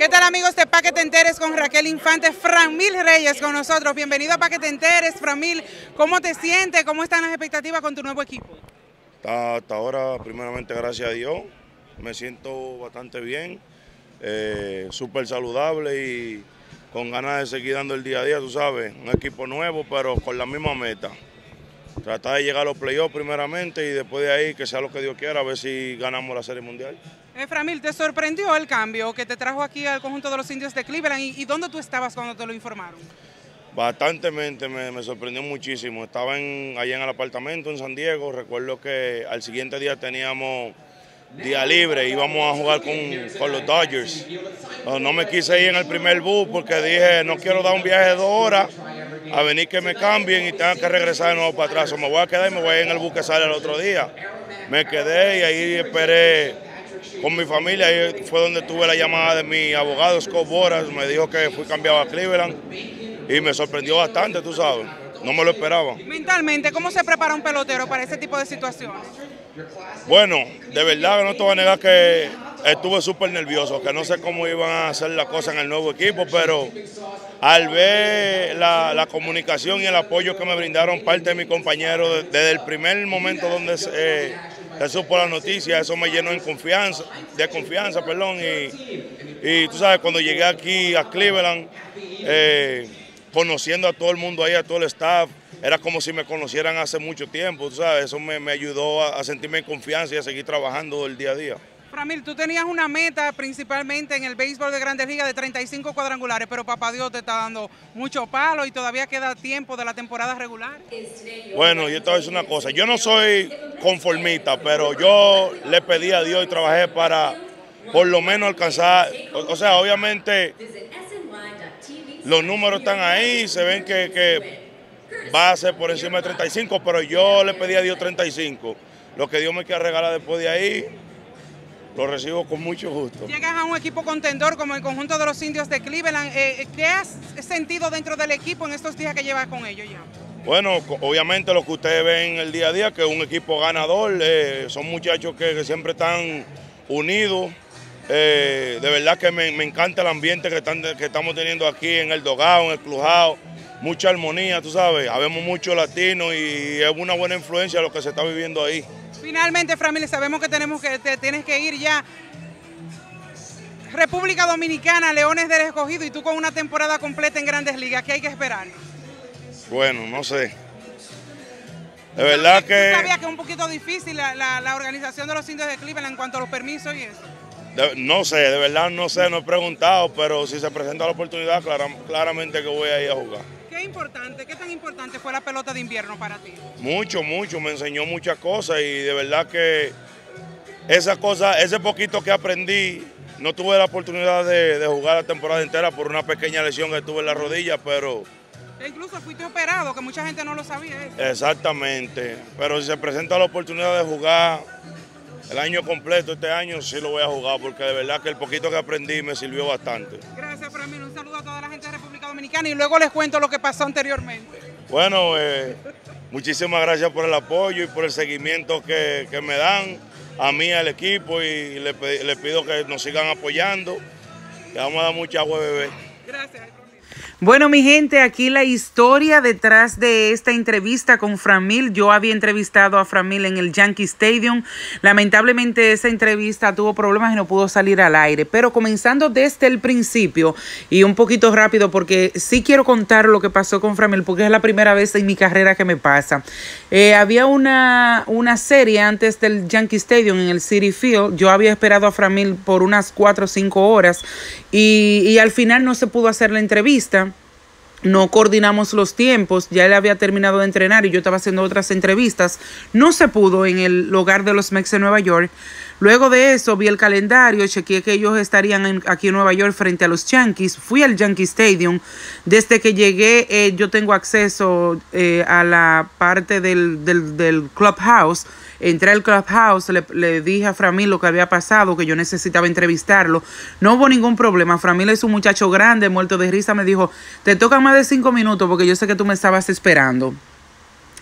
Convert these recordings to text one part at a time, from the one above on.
¿Qué tal amigos de Pa' que te enteres con Raquel Infante, Framil Reyes con nosotros? Bienvenido a Pa' que te enteres, Framil. ¿Cómo te sientes? ¿Cómo están las expectativas con tu nuevo equipo? Hasta, ahora, primeramente, gracias a Dios, me siento bastante bien, eh, súper saludable y con ganas de seguir dando el día a día, tú sabes, un equipo nuevo, pero con la misma meta. Tratar de llegar a los playoffs primeramente y después de ahí que sea lo que Dios quiera, a ver si ganamos la Serie Mundial. Eframil, ¿te sorprendió el cambio que te trajo aquí al conjunto de los indios de Cleveland? ¿Y, dónde tú estabas cuando te lo informaron? Bastantemente, me, sorprendió muchísimo. Estaba en, allá en el apartamento en San Diego. Recuerdo que al siguiente día teníamos día libre, íbamos a jugar con, los Dodgers. No, me quise ir en el primer bus porque dije, no quiero dar un viaje de dos horas a venir que me cambien y tenga que regresar de nuevo para atrás. Me voy a quedar y me voy a ir en el bus que sale el otro día. Me quedé y ahí esperé con mi familia. Ahí fue donde tuve la llamada de mi abogado, Scott Boras. Me dijo que fui cambiado a Cleveland y me sorprendió bastante, tú sabes. No me lo esperaba. Mentalmente, ¿cómo se prepara un pelotero para ese tipo de situaciones? Bueno, de verdad no te voy a negar que estuve súper nervioso, que no sé cómo iban a hacer las cosas en el nuevo equipo, pero al ver la, comunicación y el apoyo que me brindaron parte de mis compañeros desde el primer momento donde eh, se supo la noticia, eso me llenó en confianza, de confianza, perdón, y, tú sabes, cuando llegué aquí a Cleveland, eh, conociendo a todo el mundo ahí, a todo el staff, era como si me conocieran hace mucho tiempo, tú sabes, eso me, ayudó a, sentirme en confianza y a seguir trabajando el día a día. Framil, tú tenías una meta principalmente en el béisbol de Grandes Ligas de 35 cuadrangulares, pero papá Dios te está dando mucho palo y todavía queda tiempo de la temporada regular. Bueno, yo te voy a decir una cosa, yo no soy conformista, pero yo le pedí a Dios y trabajé para por lo menos alcanzar, o, sea, obviamente los números están ahí, se ven que, que va a ser por encima de 35, pero yo le pedí a Dios 35. Lo que Dios me quiera regalar después de ahí, lo recibo con mucho gusto. Llegas a un equipo contendor como el conjunto de los indios de Cleveland. Eh, ¿Qué has sentido dentro del equipo en estos días que llevas con ellos ya? Bueno, obviamente lo que ustedes ven el día a día, que es un equipo ganador, eh, son muchachos que, siempre están unidos. Eh, de verdad que me, encanta el ambiente que, están, que estamos teniendo aquí en el Dogado, en el Clujao mucha armonía, tú sabes, habemos mucho latino y es una buena influencia lo que se está viviendo ahí. Finalmente, Framil, sabemos que tenemos que te tienes que ir ya. República Dominicana, Leones del Escogido y tú con una temporada completa en Grandes Ligas, ¿qué hay que esperar? Bueno, no sé. De verdad que... sabía que es un poquito difícil la, organización de los indios de Cleveland en cuanto a los permisos y eso? No sé, de verdad no sé, no he preguntado, pero si se presenta la oportunidad, claramente que voy a ir a jugar. ¿Qué importante, qué tan importante fue la pelota de invierno para ti? Mucho, mucho, me enseñó muchas cosas y de verdad que esa cosa, ese poquito que aprendí, no tuve la oportunidad de, jugar la temporada entera por una pequeña lesión que tuve en la rodilla, pero... E incluso fuiste operado, que mucha gente no lo sabía. Exactamente, pero si se presenta la oportunidad de jugar el año completo, este año sí lo voy a jugar, porque de verdad que el poquito que aprendí me sirvió bastante. Gracias, Framil. Un saludo a toda la gente de República Dominicana y luego les cuento lo que pasó anteriormente. Bueno, eh, muchísimas gracias por el apoyo y por el seguimiento que, me dan a mí, al equipo y les, pido que nos sigan apoyando. Le vamos a dar mucha agua, bebé. Gracias. Bueno, mi gente, aquí la historia detrás de esta entrevista con Framil. Yo había entrevistado a Framil en el Yankee Stadium. Lamentablemente esa entrevista tuvo problemas y no pudo salir al aire. Pero comenzando desde el principio y un poquito rápido porque sí quiero contar lo que pasó con Framil porque es la primera vez en mi carrera que me pasa. Eh, había una, una serie antes del Yankee Stadium en el City Field. Yo había esperado a Framil por unas cuatro o cinco horas y, y al final no se pudo hacer la entrevista. No coordinamos los tiempos, ya él había terminado de entrenar y yo estaba haciendo otras entrevistas, no se pudo en el hogar de los Mex en Nueva York. Luego de eso vi el calendario, chequeé que ellos estarían aquí en Nueva York frente a los Yankees, fui al Yankee Stadium, desde que llegué eh, yo tengo acceso eh, a la parte del, del, del clubhouse, Entré al clubhouse, le, dije a Framil lo que había pasado, que yo necesitaba entrevistarlo. No hubo ningún problema. Framil es un muchacho grande, muerto de risa. Me dijo, te toca más de cinco minutos porque yo sé que tú me estabas esperando.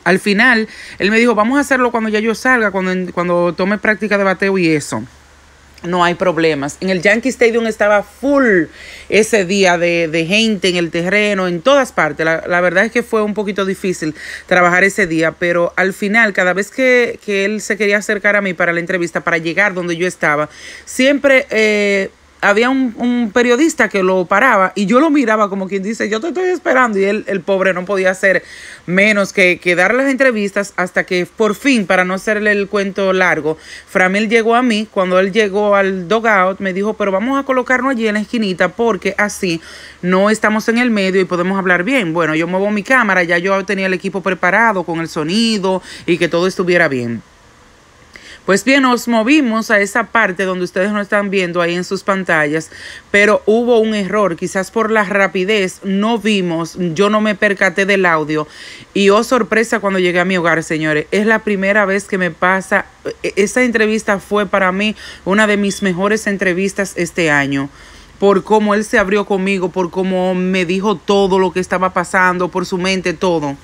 Al final, él me dijo, vamos a hacerlo cuando ya yo salga, cuando, cuando tome práctica de bateo y eso. No hay problemas. En el Yankee Stadium estaba full ese día de, de gente en el terreno, en todas partes. La, la, verdad es que fue un poquito difícil trabajar ese día, pero al final, cada vez que, que él se quería acercar a mí para la entrevista, para llegar donde yo estaba, siempre... Eh, había un, un, periodista que lo paraba y yo lo miraba como quien dice, yo te estoy esperando y él, el pobre, no podía hacer menos que, que dar las entrevistas hasta que por fin, para no hacerle el cuento largo, Framil llegó a mí, cuando él llegó al dogout, me dijo, pero vamos a colocarnos allí en la esquinita porque así no estamos en el medio y podemos hablar bien. Bueno, yo muevo mi cámara, ya yo tenía el equipo preparado con el sonido y que todo estuviera bien. Pues bien, nos movimos a esa parte donde ustedes no están viendo ahí en sus pantallas, pero hubo un error, quizás por la rapidez no vimos, yo no me percaté del audio. Y oh sorpresa cuando llegué a mi hogar, señores, es la primera vez que me pasa, e-, esa entrevista fue para mí una de mis mejores entrevistas este año. Por cómo él se abrió conmigo, por cómo me dijo todo lo que estaba pasando, por su mente, todo.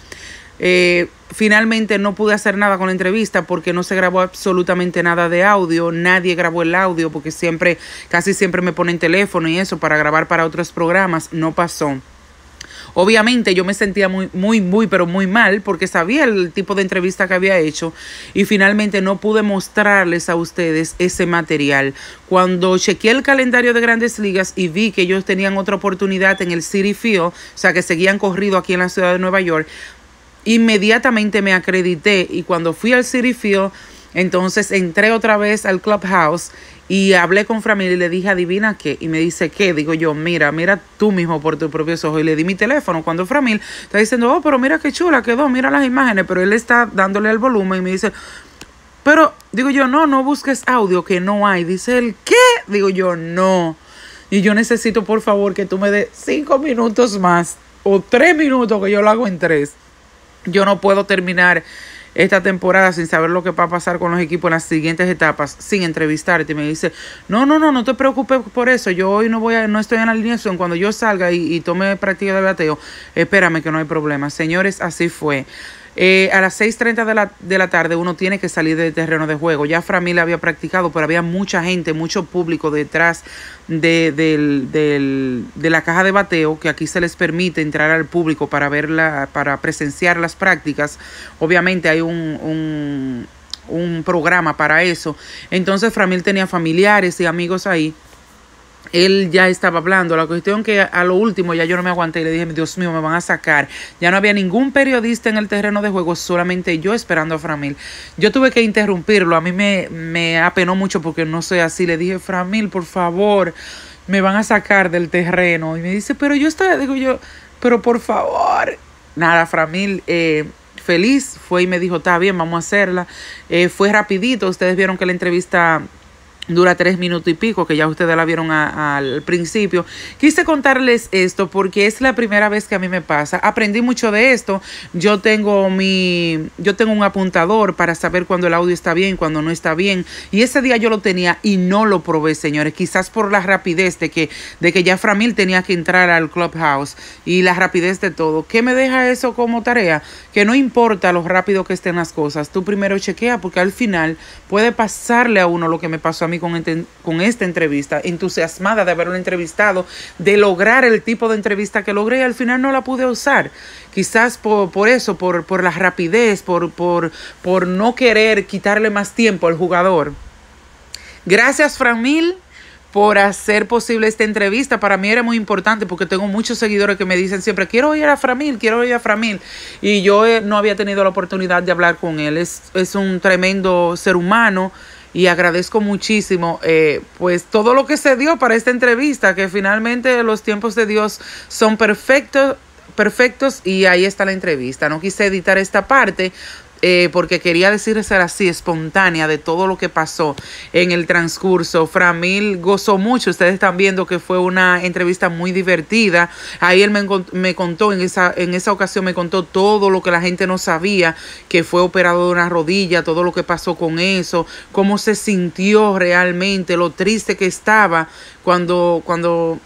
Eh, finalmente no pude hacer nada con la entrevista porque no se grabó absolutamente nada de audio, nadie grabó el audio porque siempre, casi siempre me ponen teléfono y eso para grabar para otros programas, no pasó. Obviamente yo me sentía muy, muy, muy, pero muy mal porque sabía el tipo de entrevista que había hecho y finalmente no pude mostrarles a ustedes ese material. Cuando chequeé el calendario de grandes ligas y vi que ellos tenían otra oportunidad en el City Field, o sea que seguían corrido aquí en la ciudad de Nueva York, inmediatamente me acredité y cuando fui al City Field, entonces entré otra vez al Clubhouse y hablé con Framil y le dije, adivina qué, y me dice, ¿qué? Digo yo, mira, mira tú mismo por tus propios ojos. Y le di mi teléfono. Cuando Framil está diciendo, oh, pero mira qué chula quedó, mira las imágenes, pero él está dándole el volumen y me dice, pero digo yo, no, no busques audio que no hay. Dice él, ¿qué? Digo yo, no. Y yo necesito, por favor, que tú me des cinco minutos más o tres minutos que yo lo hago en tres yo no puedo terminar esta temporada sin saber lo que va a pasar con los equipos en las siguientes etapas, sin entrevistarte. Y me dice, no, no, no, no te preocupes por eso. Yo hoy no voy a, no estoy en la alineación. Cuando yo salga y, y tome práctica de bateo, espérame que no hay problema. Señores, así fue. Eh, a las 6.30 de la, de la tarde uno tiene que salir del terreno de juego. Ya Framil había practicado, pero había mucha gente, mucho público detrás de, del, del, de la caja de bateo, que aquí se les permite entrar al público para verla, para presenciar las prácticas. Obviamente hay un, un, un programa para eso. Entonces Framil tenía familiares y amigos ahí él ya estaba hablando. La cuestión que a lo último ya yo no me aguanté y le dije, Dios mío, me van a sacar. Ya no había ningún periodista en el terreno de juego, solamente yo esperando a Framil. Yo tuve que interrumpirlo. A mí me, me apenó mucho porque no soy así. Le dije, Framil, por favor, me van a sacar del terreno. Y me dice, pero yo estoy, digo yo, pero por favor. Nada, Framil, eh, feliz fue y me dijo, está bien, vamos a hacerla. Eh, fue rapidito, ustedes vieron que la entrevista dura tres minutos y pico, que ya ustedes la vieron al principio. Quise contarles esto porque es la primera vez que a mí me pasa. Aprendí mucho de esto. Yo tengo mi, yo tengo un apuntador para saber cuando el audio está bien, cuando no está bien. Y ese día yo lo tenía y no lo probé, señores. Quizás por la rapidez de que, de que ya Framil tenía que entrar al clubhouse y la rapidez de todo. ¿Qué me deja eso como tarea? Que no importa lo rápido que estén las cosas. Tú primero chequea porque al final puede pasarle a uno lo que me pasó a mí con, con esta entrevista, entusiasmada de haberlo entrevistado, de lograr el tipo de entrevista que logré y al final no la pude usar. Quizás por, por eso, por, por la rapidez, por, por, por no querer quitarle más tiempo al jugador. Gracias, Framil por hacer posible esta entrevista. Para mí era muy importante porque tengo muchos seguidores que me dicen siempre, quiero oír a Framil, quiero oír a Framil. Y yo eh, no había tenido la oportunidad de hablar con él. Es, es un tremendo ser humano y agradezco muchísimo eh, pues todo lo que se dio para esta entrevista, que finalmente los tiempos de Dios son perfectos perfectos y ahí está la entrevista. No quise editar esta parte eh, porque quería decir ser así, espontánea de todo lo que pasó en el transcurso. Framil gozó mucho, ustedes están viendo que fue una entrevista muy divertida. Ahí él me, me contó, en esa, en esa ocasión me contó todo lo que la gente no sabía, que fue operado de una rodilla, todo lo que pasó con eso, cómo se sintió realmente, lo triste que estaba cuando, cuando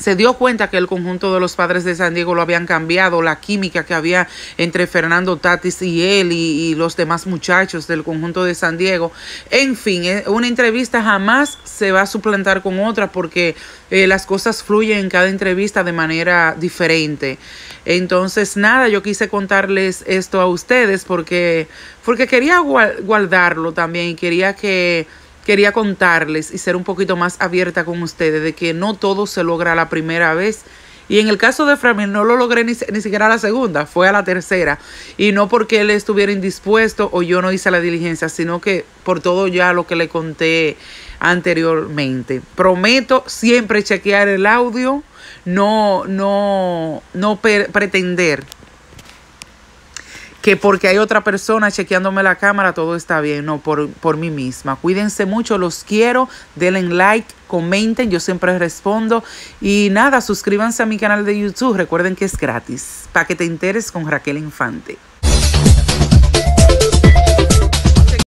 se dio cuenta que el conjunto de los padres de San Diego lo habían cambiado, la química que había entre Fernando Tatis y él y, los demás muchachos del conjunto de San Diego. En fin, eh, una entrevista jamás se va a suplantar con otra porque eh, las cosas fluyen en cada entrevista de manera diferente. Entonces, nada, yo quise contarles esto a ustedes porque, porque quería guardarlo también quería que quería contarles y ser un poquito más abierta con ustedes de que no todo se logra la primera vez. Y en el caso de Framil no lo logré ni, ni siquiera la segunda, fue a la tercera. Y no porque él estuviera indispuesto o yo no hice la diligencia, sino que por todo ya lo que le conté anteriormente. Prometo siempre chequear el audio, no, no, no pretender que porque hay otra persona chequeándome la cámara todo está bien, no, por, por mí misma. Cuídense mucho, los quiero, denle like, comenten, yo siempre respondo y nada, suscríbanse a mi canal de YouTube, recuerden que es gratis, para que te enteres con Raquel Infante.